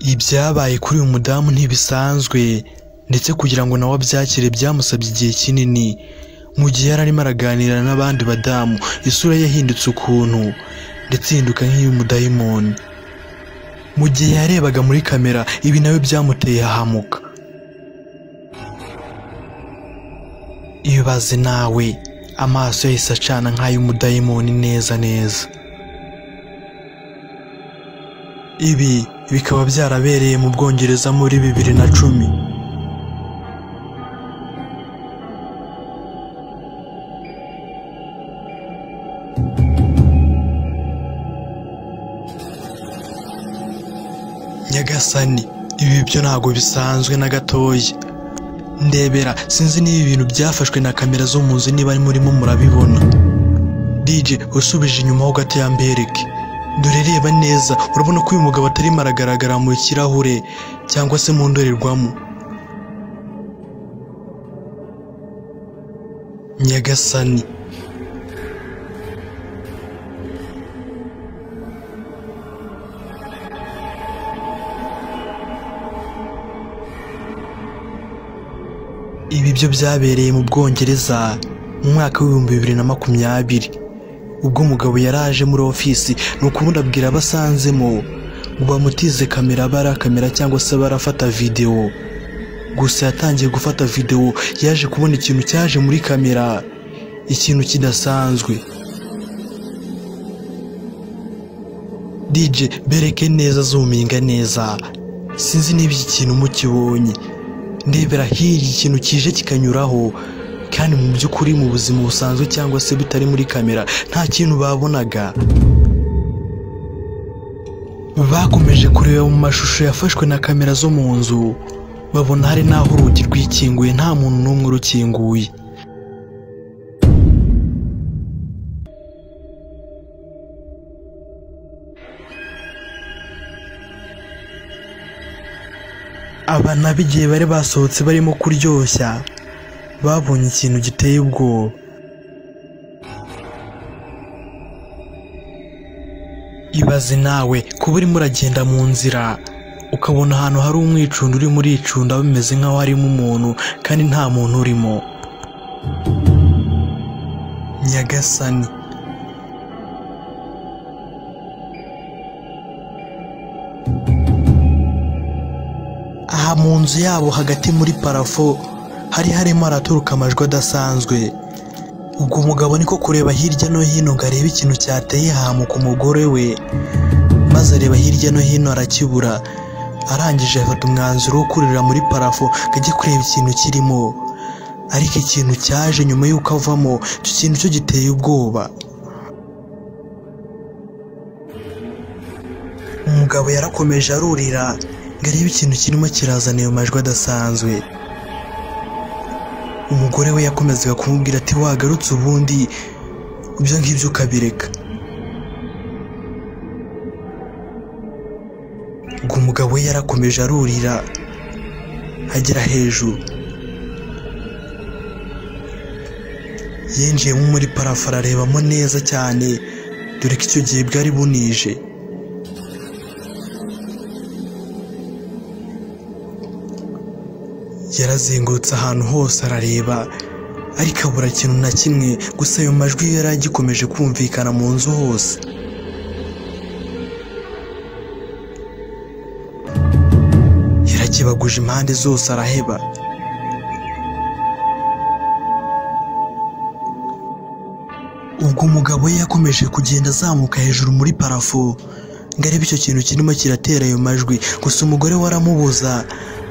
ibyabaye kuri uyu mudamu ntibisanzwe ndetse kugira ngo nawe abyakire byamusabye igihe kinini mu gihe yari arimo araganira n'abandi badamu isura ye yahindutse ukuntu ndetse ihinduka nk'iy'umudayimoni mu gihe yarebaga muri kamera ibi nawe byamuteye hahamuka ibaze nawe amaso yahise acana nk'ay'umudayimoni neza neza. Ibi bikaba byarabereye mu bwongereza muri bibiri na cumi. Nyagasani ibi byo ntabwo bisanzwe na gatoya. Ndebera sinzi niba ibintu byafashwe na kamera zo mu nzu niba murimo murabibona. DJ usubije inyuma ho gato yambereke dore reba neza. Urabona ko uyu mugabo atarimo aragaragara mu kirahure cyangwa se mu ndorerwamo. Nyagasani. Ibi byo byabereye mu bwongereza mu mwaka w'ibihumbi bibiri na makumyabiri. Ubwo umugabo yari aje muri ofisi ni ukubundi abwira abo asanzemo ngo bamutize kamera barakamera cyangwa se barafata videwo gusa yatangiye gufata videwo yaje kubona ikintu cyaje muri kamera ikintu kidasanzwe. DJ bereke neza zuminga neza. Sinzi niba iki kintu mukibonye. Ndebera hirya ikintu kije kikanyuraho. Kandi mu by'ukuri mu buzima busanzwe cyangwa se bitari muri kamera nta kintu babonaga. Bakomeje kureba mu mashusho yafashwe na kamera zo mu nzu babona hari n'aho urugi rwikinguye nta muntu n'umwe urukinguye. Aba nabo igihe bari basohotse barimo kuryoshya. Babonye ikintu giteye ubwoba. Ibaze nawe kuba urimo uragenda mu nzira ukabona ahantu hari umwicundo urimo uricunda bimeze nk'aho harimo umuntu kandi nta muntu urimo. Nyagasani. Aha mu nzu yabo hagati muri parafo hari harimo haraturuka amajwi adasanzwe. Ubwo umugabo niko kureba hirya no hino ngo arebe ikintu cyateye hamuka umugore we maze areba hirya no hino arakibura. Arangije afata umwanzuro wo kurira muri parafo ngo ajye kureba ikintu kirimo. Ariko ikintu cyaje nyuma y'uko avamo icyo kintu cyo giteye ubwoba. Umugabo yarakomeje arurira ngo arebe ikintu kirimo kirazana ayo majwi adasanzwe. Umugore we yakomezaga kumubwira ati wagarutse ubundi? Ibyo ngibyo ukabireka. Ubwo umugabo we yarakomeje arurira agera hejuru. Yinjiyemo muri parafo ararebamo neza cyane dore ko icyo gihe bwari bunije. Yarazengurutse ahantu hose arareba. Ariko abura ikintu na kimwe gusa ayo majwi yari agikomeje kumvikana mu nzu hose. Yarakibaguje impande zose araheba. Ubwo umugabo we yakomeje kugenda azamuka hejuru muri parafo. Ngo arebe icyo kintu kirimo kiratera ayo majwi. Gusa umugore we aramubuza.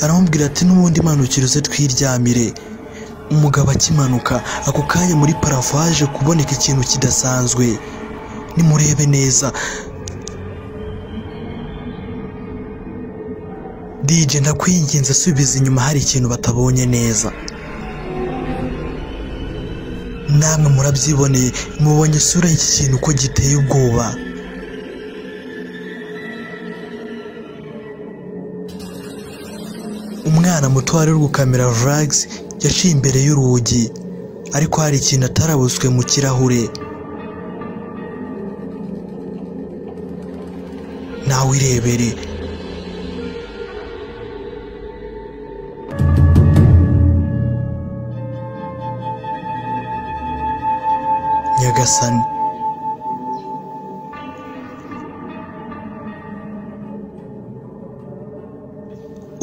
Aramubwira ati n'ubundi manukiro ze twiryamire. Umugabo akimanuka ako kanya muri parafo haje kuboneka ikintu kidasanzwe. Nimurebe neza. DJ ndakwinginze asubiza inyuma hari ikintu batabonye neza. Namwe murabyiboneye mubonye isura y'iki kintu ko giteye ubwoba. umwana muto wari uri gukamera varagisi yaciye imbere y'urugi ariko hari ikintu atarabutswe mu kirahure. Nawe irebere nyagasani.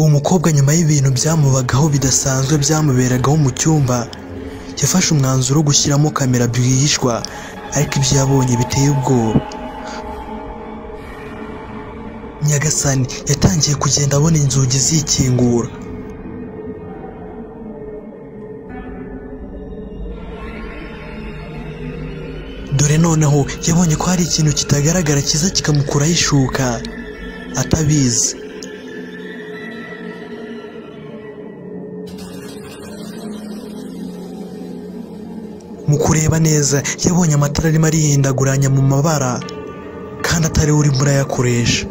Umukobwa nyuma y'ibintu byamubagaho bidasanzwe byamuberagaho mu cyumba yafashe umwanzuro wo gushyiramo kamera bwihishwa ariko ibyo yabonye biteye ubwoba. Nyagasani yatangiye kugenda abona inzugi zikingura. Dore noneho yabonye ko hari ikintu kitagaragara kiza kikamukuraho ishuka atabizi. Kureba neza. Yabonye amatara arimo arihindaguranya mu mabara kandi atari we urimo urayakoresha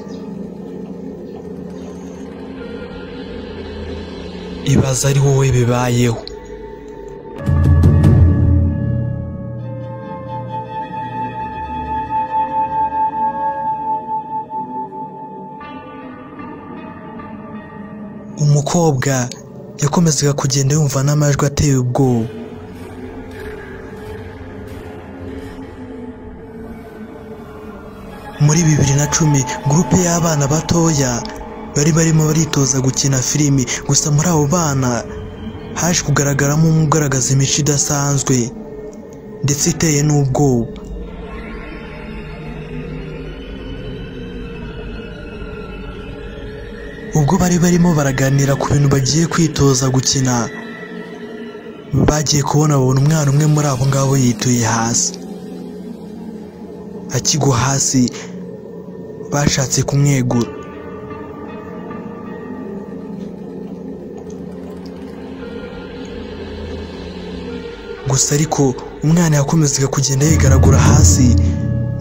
ibaza ari wowe bibayeho. Umukobwa yakomezaga kugenda yumva n'amajwi ateye ubwoba. Muri bibiri na cumi gurupe y'abana batoya bari barimo baritoza gukina filimi. Gusa muri abo bana haje kugaragaramo umwe ugaragaza imico idasanzwe ndetse iteye n'ubwoba. Ubwo bari barimo baraganira ku bintu bagiye kwitoza gukina bagiye kubona babona umwana umwe muri abo ngabo yituye hasi. Akigwa hasi. Bashatse kumwegura. Gusa ariko umwana yakomezaga kugenda yigaragura hasi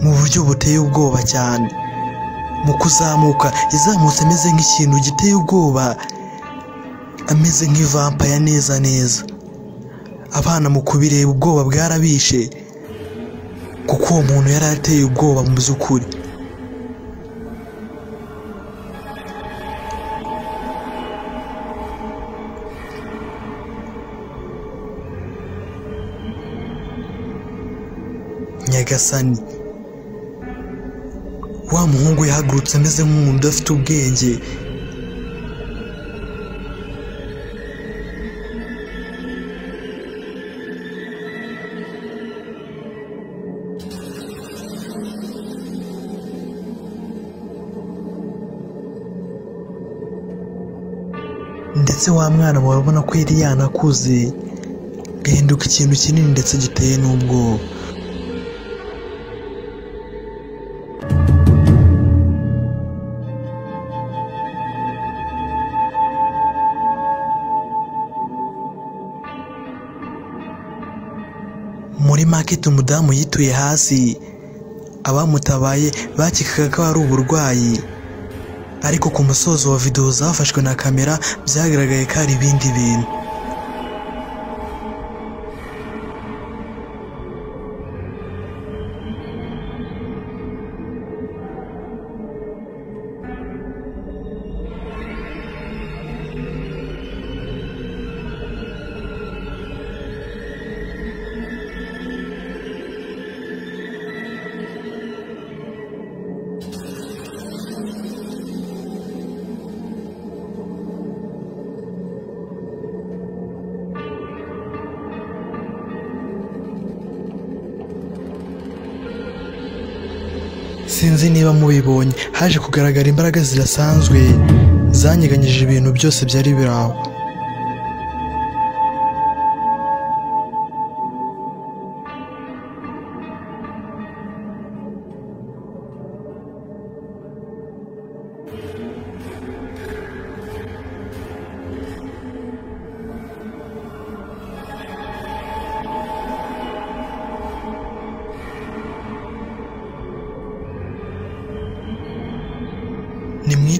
mu buryo buteye ubwoba cyane. Mu kuzamuka yazamutse ameze nk'ikintu giteye ubwoba ameze nk'ivampaya neza neza. Abana mu kubireba ubwoba bwarabishe kuko uwo muntu yari ateye ubwoba mu by'ukuri. Nyagasani. Wa muhungu yahagurutse ameze nk'umuntu udafite ubwenge. Ndetse wa mwana murabona ko yari yanakuze gahinduka ikintu kinini ndetse giteye n'ubwoba. Muri market umudamu yituye hasi. Abamutabaye bakekaga ko ari uburwayi. Ariko ku musozo wa videwo zafashwe na kamera byagaragaye ko ari ibindi bintu. Sinzi niba mubibonye. Haje kugaragara imbaraga zidasanzwe. Zanyeganyije ibintu byose byari biri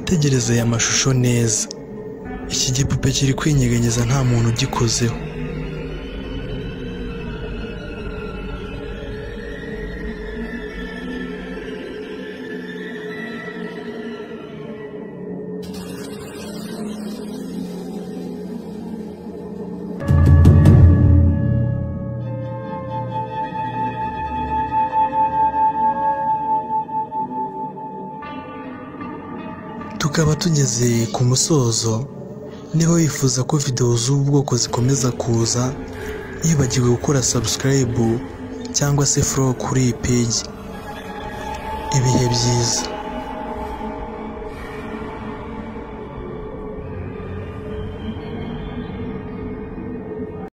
aho nimwitegereze aya mashusho neza. Iki gipupe kiri kwinyeganyeza nta muntu ugikozeho. Tukaba tugeze ku musozo niba wifuza ko videwo z'ubu bwoko zikomeza kuza ntibagiwe gukora subscribe cyangwa se follow kuri iyi page. Ibihe byiza.